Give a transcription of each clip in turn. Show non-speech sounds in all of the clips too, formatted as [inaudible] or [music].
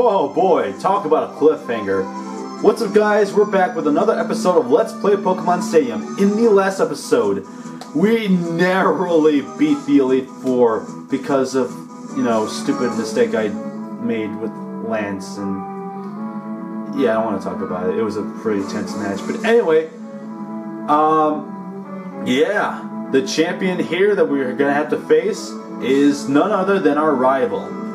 Oh boy, talk about a cliffhanger. What's up guys, we're back with another episode of Let's Play Pokemon Stadium. In the last episode, we narrowly beat the Elite Four because of, you know, stupid mistake I made with Lance and yeah, I don't want to talk about it. It was a pretty tense match. But anyway, um yeah, the champion here that we're gonna have to face is none other than our rival.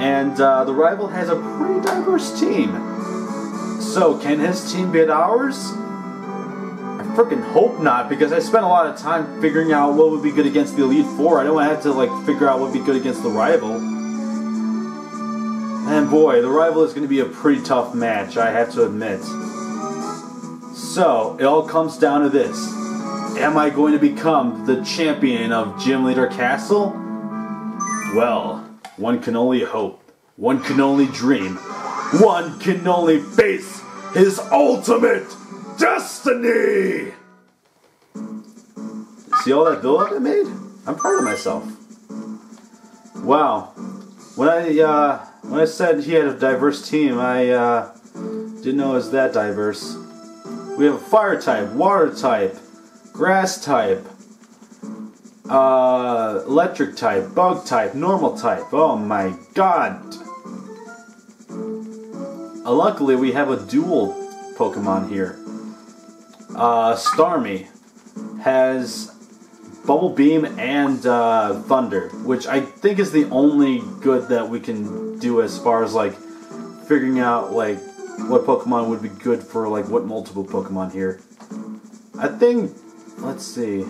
And uh, the rival has a pretty diverse team. So, can his team beat ours? I freaking hope not, because I spent a lot of time figuring out what would be good against the Elite Four. I don't want to have to like figure out what would be good against the rival. And boy, the rival is going to be a pretty tough match, I have to admit. So, it all comes down to this. Am I going to become the champion of Gym Leader Castle? Well, one can only hope. One can only dream. One can only face his ultimate destiny! See all that build-up I made? I'm proud of myself. Wow. When I uh, when I said he had a diverse team, I uh, didn't know it was that diverse. We have a fire type, water type, grass type, uh, electric type, bug type, normal type. Oh my god. Uh, luckily, we have a dual Pokemon here. Uh, Starmie has Bubble Beam and uh, Thunder, which I think is the only good that we can do as far as like figuring out like what Pokemon would be good for like what multiple Pokemon here. I think, let's see.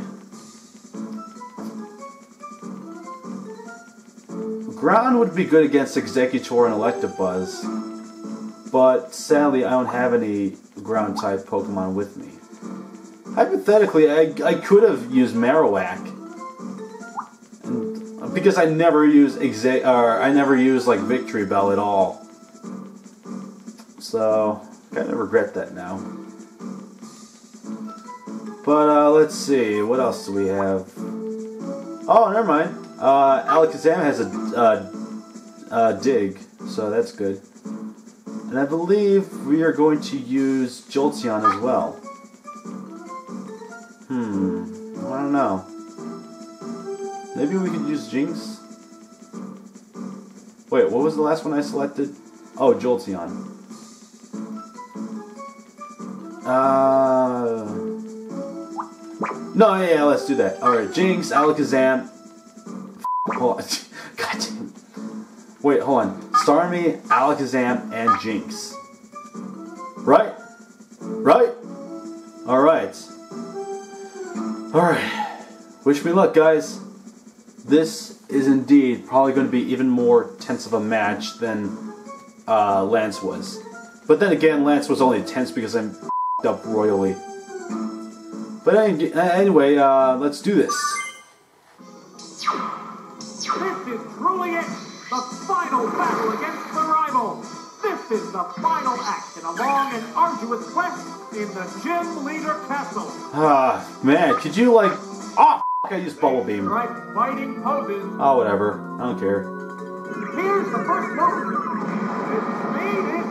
Ground would be good against Exeggutor and Electabuzz, but sadly I don't have any ground type Pokemon with me. Hypothetically, I, I could have used Marowak, and, because I never use Exe or I never use like Victreebel at all. So kind of regret that now. But uh, let's see, what else do we have? Oh, never mind. Uh, Alakazam has a uh, uh, dig, so that's good. And I believe we are going to use Jolteon as well. Hmm, I don't know. Maybe we could use Jynx? Wait, what was the last one I selected? Oh, Jolteon. Uh... No, yeah, yeah, let's do that. Alright, Jynx, Alakazam, [laughs] Wait, hold on. Starmie, Alakazam, and Jynx. Right? Right? Alright. Alright. Wish me luck, guys. This is indeed probably going to be even more tense of a match than uh, Lance was. But then again, Lance was only tense because I'm [laughs] up royally. But anyway, uh, let's do this. The final battle against the rival. This is the final act in a long and arduous quest in the Gym Leader Castle. Ah, man, could you like... Oh, I used Bubble Beam. Right fighting poses. Oh, whatever. I don't care. Here's the first move. It's speed is.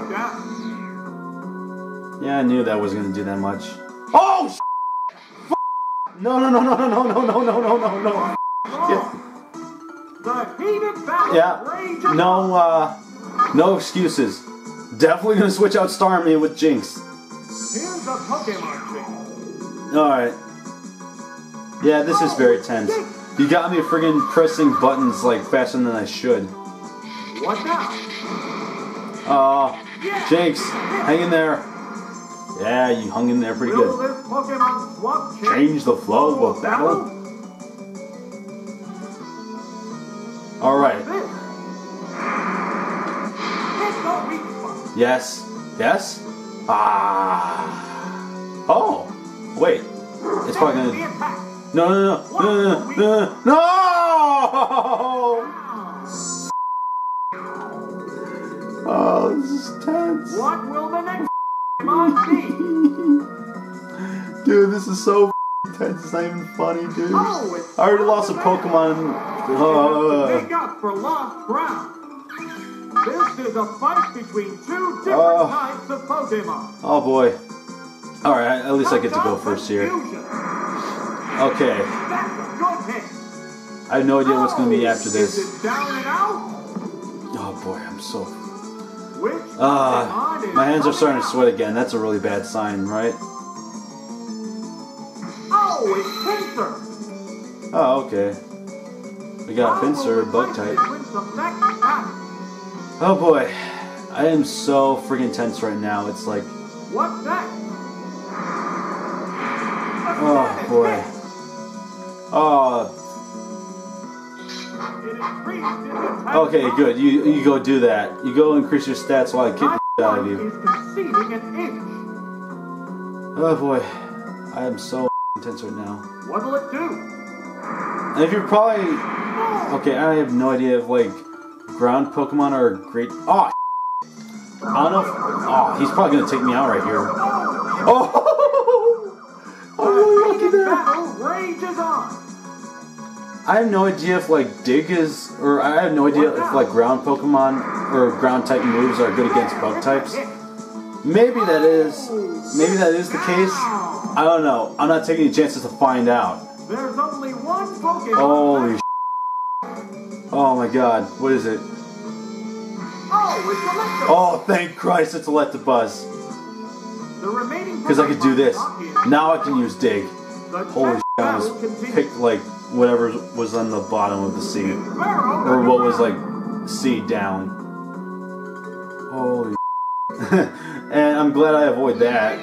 Yeah, I knew that was going to do that much. Oh, No, no, no, no, no, no, no, no, no, no, no, no. Yeah. Yeah. No, uh, no excuses. Definitely gonna switch out Starmie with Jynx. Here's a Pokemon Alright. Yeah, this is very tense. You got me friggin' pressing buttons like faster than I should. What now? Uh, Jynx, hang in there. Yeah, you hung in there pretty good. Change the flow of battle? All right. Yes. Yes. Ah. Oh. Wait. It's probably gonna. No, no, no, no, no, no, no! Oh, this is tense. What will the next [laughs] be? Dude, this is so. It's not even funny, dude. Oh, I already lost a Pokemon. Uh, make up for lost ground. This is a fight between two different Oh. types of Pokemon. Oh boy. Alright, at least I get to go first here. Okay. That's a good hit. I have no idea what's going to be Oh, after this. it down and out? Oh boy, I'm so. Which Ah, Pokemon my hands are starting to sweat again. That's a really bad sign, right? Oh, it's Pinsir. Oh, okay. We got a Pinsir, Oh, bug type. Sequence effect attack. Oh boy. I am so freaking tense right now. It's like, oh, What's that? oh boy. Oh, It increased its attack okay, good. You you go do that. You go increase your stats while I kick the out of you. is conceding an inch. Oh boy. I am so tense right now. What'll it do? And if you're probably okay, I have no idea if like ground Pokemon are great. Oh, I don't know. If, oh, he's probably gonna take me out right here. Oh, I'm really lucky there. battle rages on. I have no idea if like Dig is, or I have no idea if like ground Pokemon or ground type moves are good against bug types. Maybe that is, maybe that is the case. I don't know. I'm not taking any chances to find out. There's only one Pokemon. Holy. sh- Oh my God, what is it? Oh. Oh, thank Christ, it's Electabuzz. The remaining Because I could do this. Now I can use Dig. The Holy sh! I almost picked like whatever was on the bottom of the. Pharaoh Or what was like seed down. Holy [laughs] And I'm glad I avoid that.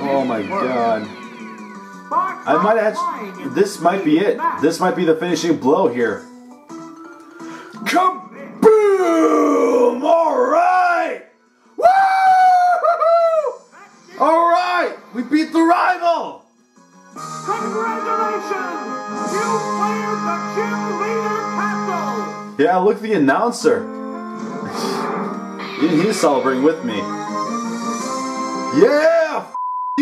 Oh my god. I might are have flying in this might be it. This might be the finishing blow here. Kaboom! Alright! Woo! Alright! We beat the rival! Congratulations! You cleared the gym leader castle! Yeah, look at the announcer. [laughs] Even he's celebrating with me. Yeah!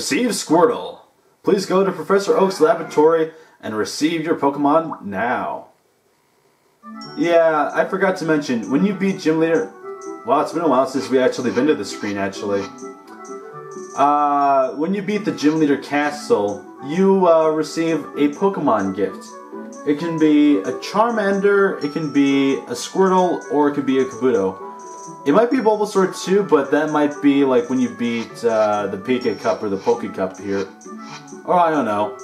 Receive Squirtle. Please go to Professor Oak's laboratory and receive your Pokemon now. Yeah, I forgot to mention, when you beat Gym Leader... Well, it's been a while since we actually been to the screen, actually. Uh, when you beat the Gym Leader Castle, you uh, receive a Pokemon gift. It can be a Charmander, it can be a Squirtle, or it could be a Kabuto. It might be Bulbasaur too, but that might be like when you beat uh, the Pika Cup or the Poke Cup here. Or I don't know.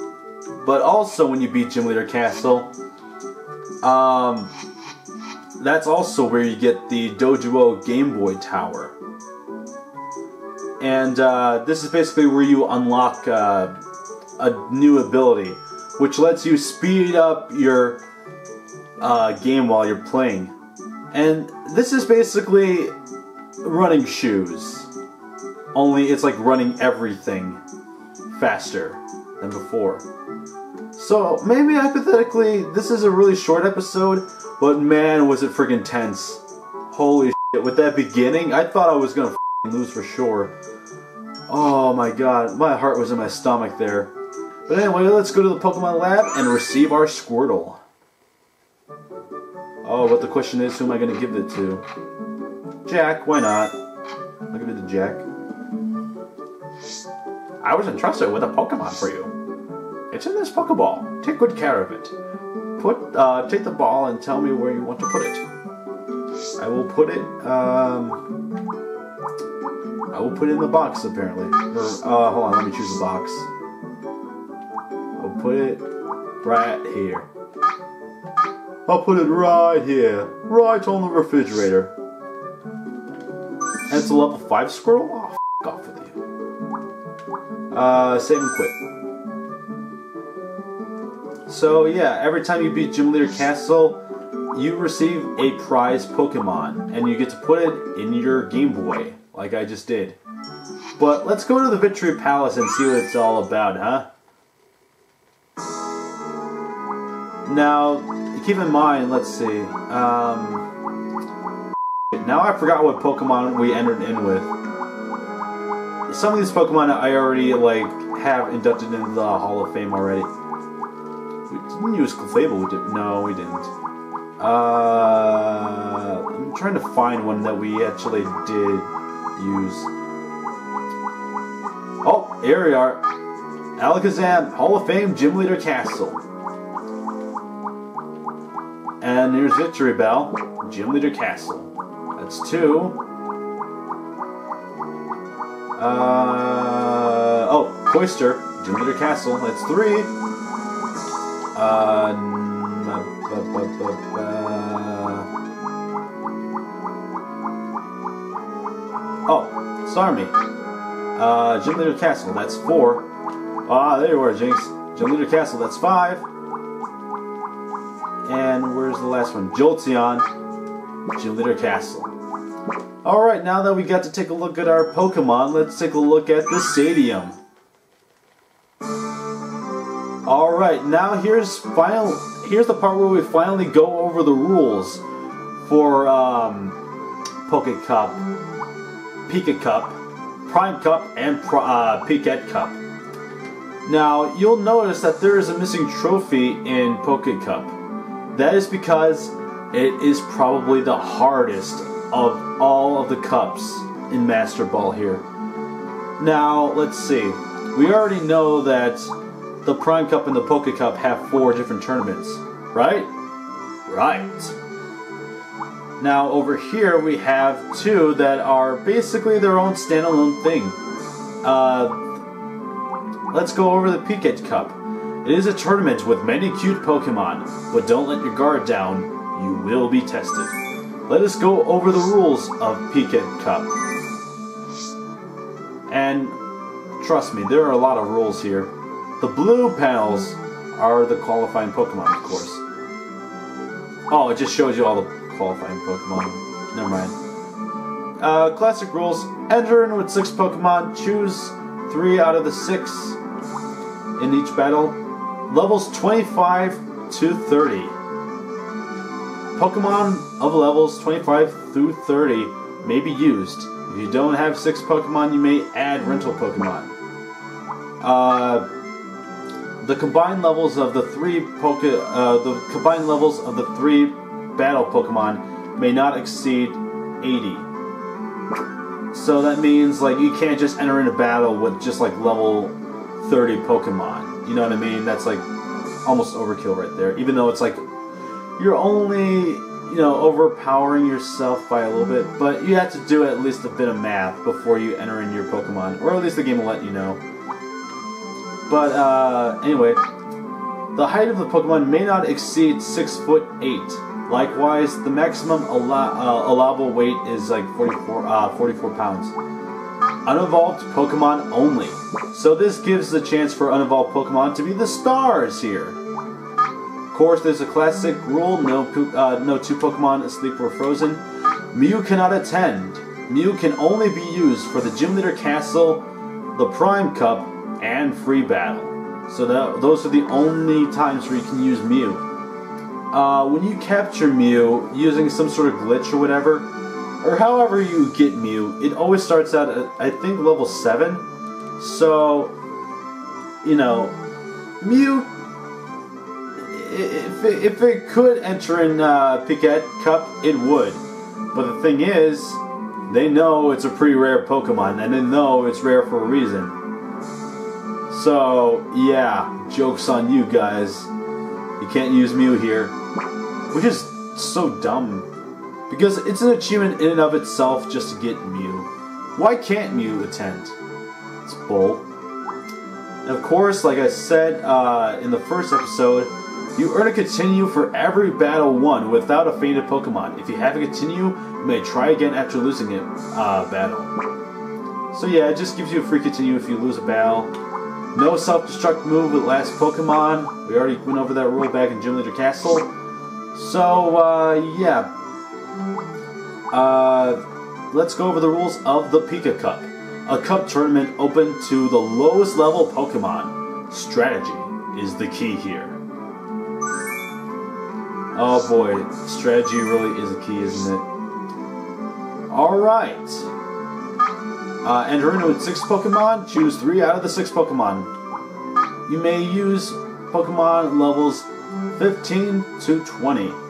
But also when you beat Gym Leader Castle, um, that's also where you get the Doduo Game Boy Tower. And uh, this is basically where you unlock uh, a new ability, which lets you speed up your uh, game while you're playing. And this is basically running shoes. Only it's like running everything faster than before. So maybe hypothetically, this is a really short episode, but man, was it freaking tense. Holy shit, with that beginning, I thought I was gonna lose for sure. Oh my god, my heart was in my stomach there. But anyway, let's go to the Pokemon Lab and receive our Squirtle. Oh, but the question is, who am I gonna give it to? Jack, why not? I'll give it to Jack. I was entrusted with a Pokemon for you. It's in this Pokeball. Take good care of it. Put, uh, take the ball and tell me where you want to put it. I will put it, um, I will put it in the box, apparently. Or, uh, hold on, let me choose a box. I'll put it right here. I'll put it right here. Right on the refrigerator. And it's a level 5 squirrel? Oh, f off with you. Uh, save and quit. So yeah, every time you beat Gym Leader Castle, you receive a prize Pokemon, and you get to put it in your Game Boy, like I just did. But let's go to the Victory Palace and see what it's all about, huh? Now, keep in mind, let's see. Um, now I forgot what Pokemon we entered in with. Some of these Pokemon I already like have inducted into the Hall of Fame already. We didn't use Clefable, we did No, we didn't. Uh, I'm trying to find one that we actually did use. Oh, here we are. Alakazam, Hall of Fame, Gym Leader Castle. And here's Victreebel, Gym Leader Castle. That's two. Uh, oh, Cloyster, Gym Leader Castle. That's three. Uh, oh, Starmie. Uh, Gym Leader Castle. That's four. Ah, there you are, Jynx. Gym Leader Castle. That's five. And where's the last one? Jolteon, Gym Castle. Alright, now that we got to take a look at our Pokemon, let's take a look at the stadium. Alright, now here's final here's the part where we finally go over the rules for um, Poke Cup, Pika Cup, Prime Cup, and uh, Pikachu Cup. Now, you'll notice that there is a missing trophy in Poke Cup. That is because it is probably the hardest of all of the cups in Master Ball here. Now, let's see. We already know that the Prime Cup and the Poke Cup have four different tournaments, right? Right. Now, over here we have two that are basically their own standalone thing. Uh, let's go over the Pikachu Cup. It is a tournament with many cute Pokemon, but don't let your guard down, you will be tested. Let us go over the rules of Pikachu Cup. And trust me, there are a lot of rules here. The blue panels are the qualifying Pokemon, of course. Oh, it just shows you all the qualifying Pokemon. Never mind. Uh, classic rules. Enter in with six Pokemon. Choose three out of the six in each battle levels 25 to 30. Pokemon of levels 25 through 30 may be used. If you don't have six Pokemon, you may add rental Pokemon. Uh, the combined levels of the three Poke, uh, the combined levels of the three battle Pokemon may not exceed 80. So that means like you can't just enter into battle with just like level 30 Pokemon. You know what I mean? That's like almost overkill right there. Even though it's like you're only, you know, overpowering yourself by a little bit, but you have to do at least a bit of math before you enter in your Pokemon, or at least the game will let you know. But uh, anyway, the height of the Pokemon may not exceed six foot eight. Likewise, the maximum allow uh, allowable weight is like 44, uh, 44 pounds. Unevolved Pokemon only. So this gives the chance for unevolved Pokemon to be the stars here. Of course, there's a classic rule, no, uh, no two Pokemon asleep or frozen. Mew cannot attend. Mew can only be used for the Gym Leader Castle, the Prime Cup, and Free Battle. So that, those are the only times where you can use Mew. Uh, when you capture Mew using some sort of glitch or whatever, or however you get Mew, it always starts out at, I think, level 7. So, you know, Mew, if it, if it could enter in uh, Pikachu Cup, it would. But the thing is, they know it's a pretty rare Pokemon, and they know it's rare for a reason. So, yeah, joke's on you guys. You can't use Mew here. Which is so dumb. Because it's an achievement in and of itself just to get Mew. Why can't Mew attend? It's bull. And of course, like I said uh, in the first episode, you earn a continue for every battle won without a fainted Pokemon. If you have a continue, you may try again after losing a uh, battle. So yeah, it just gives you a free continue if you lose a battle. No self-destruct move with last Pokemon. We already went over that rule back in Gym Leader Castle. So, uh, yeah. Uh, let's go over the rules of the Pika Cup. A cup tournament open to the lowest level Pokemon. Strategy is the key here. Oh boy, strategy really is a key, isn't it? Alright. Uh, enter into with six Pokemon, choose three out of the six Pokemon. You may use Pokemon levels 15 to 20.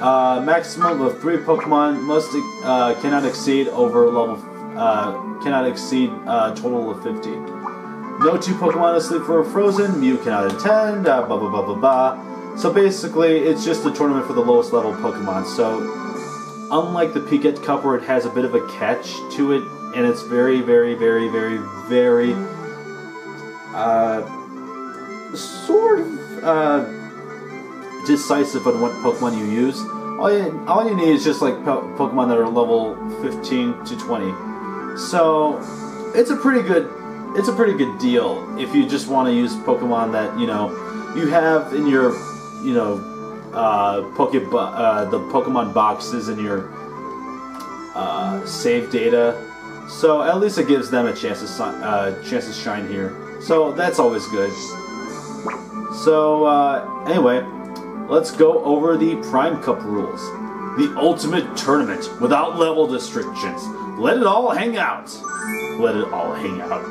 Uh, maximum of three Pokemon must uh, cannot exceed over level uh, cannot exceed a total of 50. No two Pokemon asleep for frozen. Mew cannot attend. Uh, blah blah blah blah blah. So basically, it's just a tournament for the lowest level Pokemon. So unlike the Pikachu Cup, where it has a bit of a catch to it, and it's very very very very very uh, sort of uh, decisive on what Pokemon you use. All you, all you need is just like po Pokemon that are level 15 to 20. So it's a pretty good it's a pretty good deal if you just want to use Pokemon that you know you have in your you know uh, Poke uh, the Pokemon boxes in your uh, save data. So at least it gives them a chance to uh, chance to shine here. So that's always good. So uh, anyway, let's go over the Prime Cup rules. The ultimate tournament without level restrictions. Let it all hang out. Let it all hang out.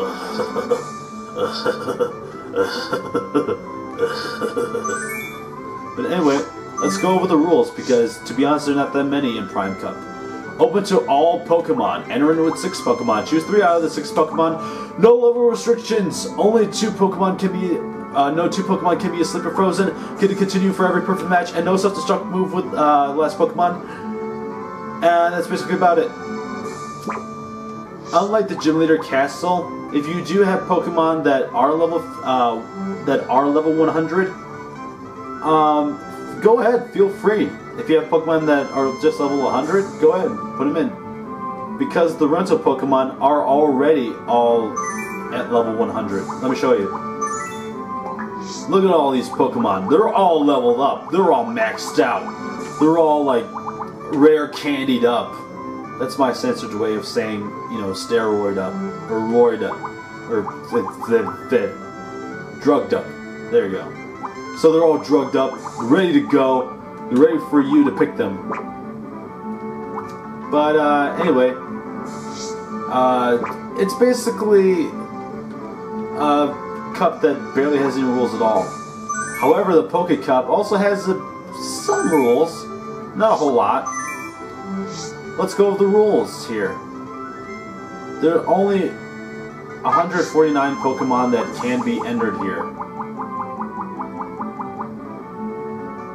[laughs] but anyway, let's go over the rules because, to be honest, there are not that many in Prime Cup. Open to all Pokemon. Enter in with six Pokemon. Choose three out of the six Pokemon. No level restrictions. Only two Pokemon can be. Uh, no two Pokemon can be asleep or frozen. Can continue for every perfect match, and no self-destruct move with uh, last Pokemon. And that's basically about it. Unlike the Gym Leader Castle, if you do have Pokemon that are level uh, that are level 100, um, go ahead, feel free. If you have Pokemon that are just level 100, go ahead, put them in. Because the rental Pokemon are already all at level 100. Let me show you. Look at all these Pokemon. They're all leveled up. They're all maxed out. They're all like rare candied up. That's my censored way of saying, you know, steroid up or roid up or the, the, the drugged up. There you go. So they're all drugged up, ready to go. They're ready for you to pick them. But uh, anyway, uh, it's basically a cup that barely has any rules at all. However, the Poke Cup also has a, some rules, not a whole lot. Let's go over the rules here. There are only 149 Pokemon that can be entered here.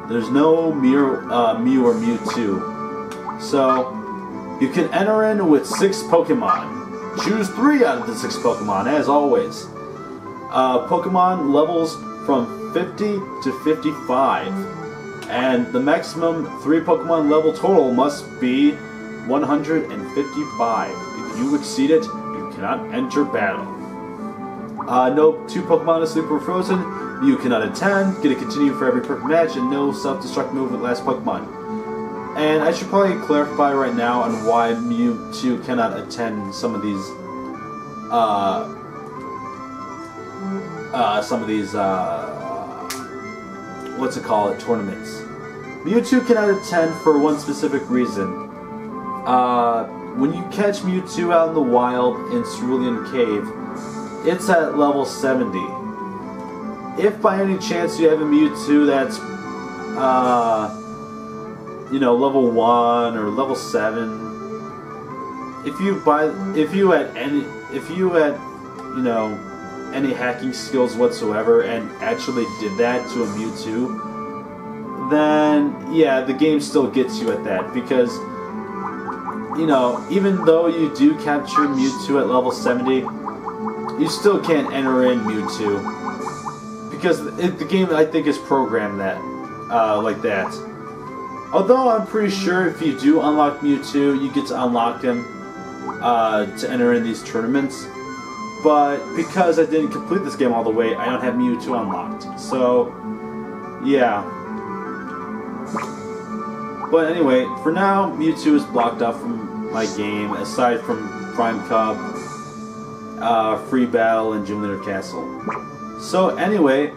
There's no Mew, uh, Mew or Mewtwo. So, you can enter in with six Pokemon. Choose three out of the six Pokemon, as always. Uh, Pokemon levels from 50 to 55. And the maximum three Pokemon level total must be 155. If you exceed it, you cannot enter battle. Uh, no two Pokemon asleep or frozen. You cannot attend. Get a continue for every perfect match, and no self-destruct move with last Pokemon. And I should probably clarify right now on why Mewtwo cannot attend some of these, uh, uh, some of these, uh, what's it called, It tournaments. Mewtwo cannot attend for one specific reason. Uh, when you catch Mewtwo out in the wild in Cerulean Cave, it's at level 70. If by any chance you have a Mewtwo that's, uh, you know, level 1 or level 7, if you buy, if you at any, if you at, you know, any hacking skills whatsoever and actually did that to a Mewtwo, then yeah, the game still gets you at that because you know, even though you do capture Mewtwo at level 70, you still can't enter in Mewtwo because it, the game I think is programmed that uh, like that. Although I'm pretty sure if you do unlock Mewtwo, you get to unlock him uh, to enter in these tournaments. But because I didn't complete this game all the way, I don't have Mewtwo unlocked. So, yeah. But anyway, for now, Mewtwo is blocked off from my game, aside from Prime Cup, uh, Free Battle, and Gym Leader Castle. So anyway,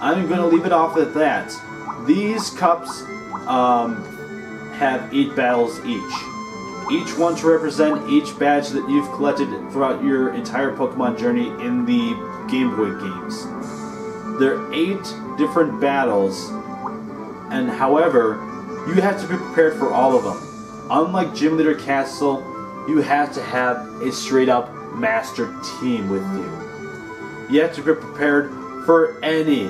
I'm going to leave it off at that. These cups um, have eight battles each. Each one to represent each badge that you've collected throughout your entire Pokemon journey in the Game Boy games. There are eight different battles, and however, you have to be prepared for all of them. Unlike Gym Leader Castle, you have to have a straight up master team with you. You have to be prepared for any,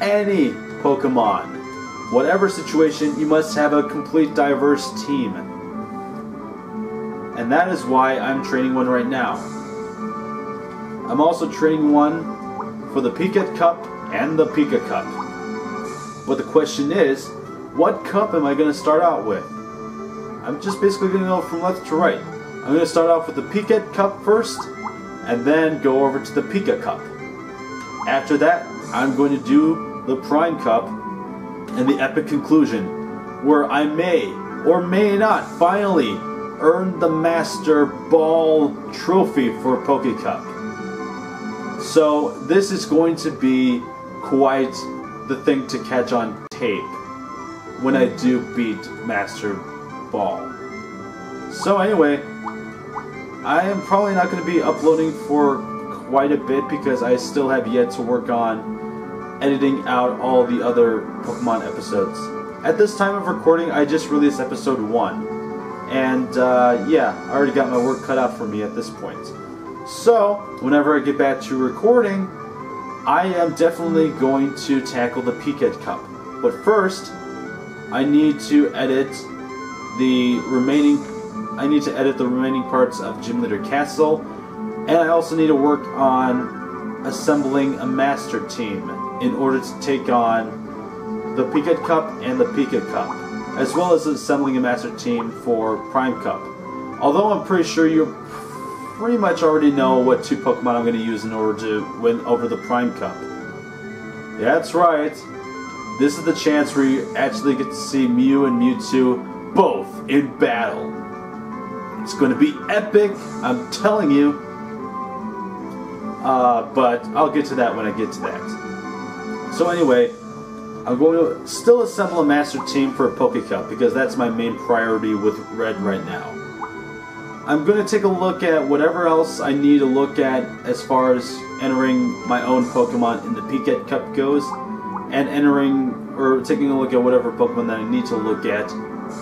any Pokemon. Whatever situation, you must have a complete diverse team. And that is why I'm training one right now. I'm also training one for the Pika Cup and the Pika Cup. But the question is, what cup am I going to start out with? I'm just basically going to go from left to right. I'm going to start off with the Pika Cup first, and then go over to the Pika Cup. After that, I'm going to do the Prime Cup and the epic conclusion, where I may or may not finally earn the Master Ball trophy for Poke Cup. So this is going to be quite the thing to catch on tape when I do beat Master Ball. So anyway, I am probably not going to be uploading for quite a bit because I still have yet to work on editing out all the other Pokemon episodes. At this time of recording, I just released episode 1. And uh, yeah, I already got my work cut out for me at this point. So, whenever I get back to recording, I am definitely going to tackle the Pika Cup. But first, I need to edit the remaining I need to edit the remaining parts of Gym Leader Castle, and I also need to work on assembling a master team in order to take on the Pika Cup and the Pika Cup, as well as assembling a master team for Prime Cup. Although I'm pretty sure you pretty much already know what two Pokemon I'm going to use in order to win over the Prime Cup. That's right. This is the chance where you actually get to see Mew and Mewtwo both in battle. It's going to be epic, I'm telling you. Uh, but I'll get to that when I get to that. So anyway, I'm going to still assemble a master team for a Poke Cup because that's my main priority with Red right now. I'm going to take a look at whatever else I need to look at as far as entering my own Pokemon in the Pika Cup goes and entering or taking a look at whatever Pokemon that I need to look at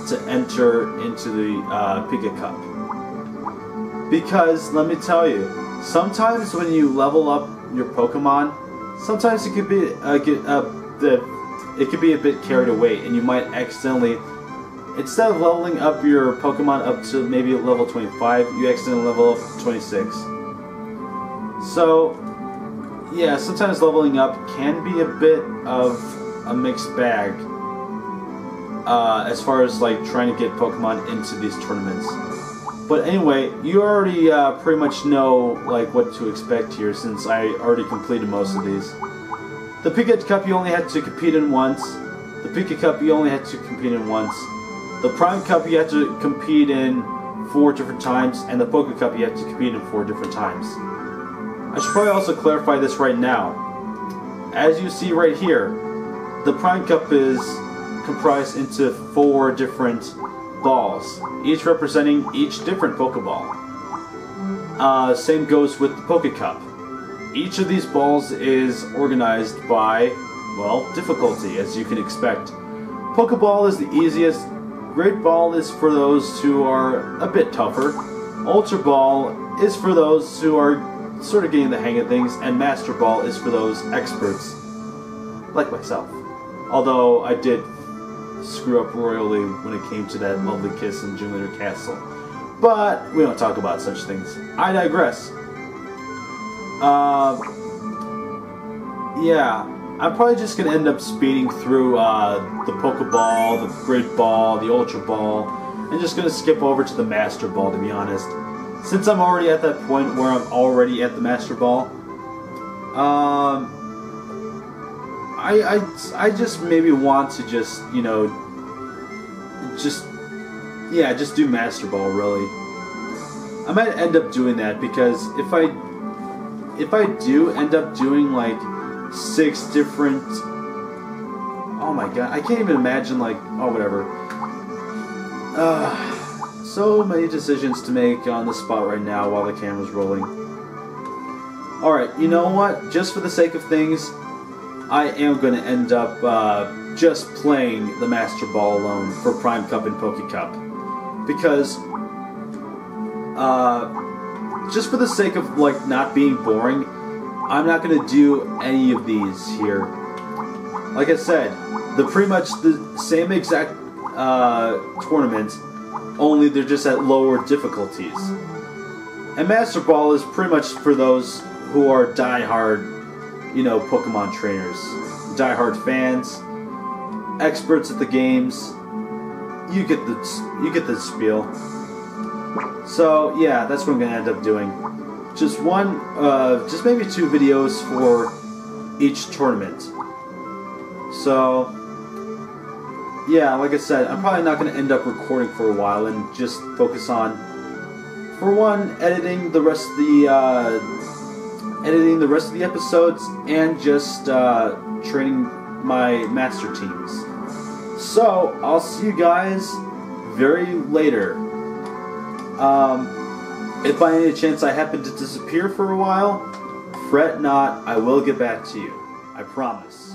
to enter into the uh, Pika Cup. Because let me tell you, sometimes when you level up your Pokemon, sometimes it could be uh, get, uh, the it could be a bit carried away, and you might accidentally instead of leveling up your Pokemon up to maybe level 25, you accidentally level up 26. So yeah, sometimes leveling up can be a bit of a mixed bag uh, as far as like trying to get Pokemon into these tournaments. But anyway, you already uh, pretty much know like what to expect here since I already completed most of these. The Pika Cup you only had to compete in once. The Pika Cup you only had to compete in once. The Prime Cup you had to compete in four different times, and the Poke Cup you had to compete in four different times. I should probably also clarify this right now. As you see right here, the Prime Cup is comprised into four different balls, each representing each different Pokeball. Uh, same goes with the Poke Cup. Each of these balls is organized by, well, difficulty, as you can expect. Pokeball is the easiest, Great Ball is for those who are a bit tougher, Ultra Ball is for those who are sort of getting the hang of things, and Master Ball is for those experts like myself. Although I did screw up royally when it came to that lovely kiss in Leader Castle. But we don't talk about such things. I digress. Uh, yeah, I'm probably just gonna end up speeding through uh, the Pokeball, the Great Ball, the Ultra Ball, and just gonna skip over to the Master Ball to be honest. Since I'm already at that point where I'm already at the Master Ball, um, I, I, I just maybe want to just, you know, just, yeah, just do Master Ball, really. I might end up doing that because if I, if I do end up doing, like, six different, oh my god, I can't even imagine, like, oh, whatever. Uh, so many decisions to make on the spot right now while the camera's rolling. Alright, you know what? Just for the sake of things, I am going to end up uh, just playing the Master Ball alone for Prime Cup and Poke Cup. Because, uh, just for the sake of, like, not being boring, I'm not going to do any of these here. Like I said, they're pretty much the same exact uh, tournament only they're just at lower difficulties. And Master Ball is pretty much for those who are die-hard, you know, Pokemon trainers, die-hard fans, experts at the games. You get the you get the spiel. So yeah, that's what I'm gonna end up doing. Just one, uh, just maybe two videos for each tournament. So yeah, like I said, I'm probably not to end up recording for a while and just focus on, for one, editing the rest of the uh, editing the rest of the episodes and just uh, training my master teams. So I'll see you guys very later. Um, if by any chance I happen to disappear for a while, fret not. I will get back to you. I promise.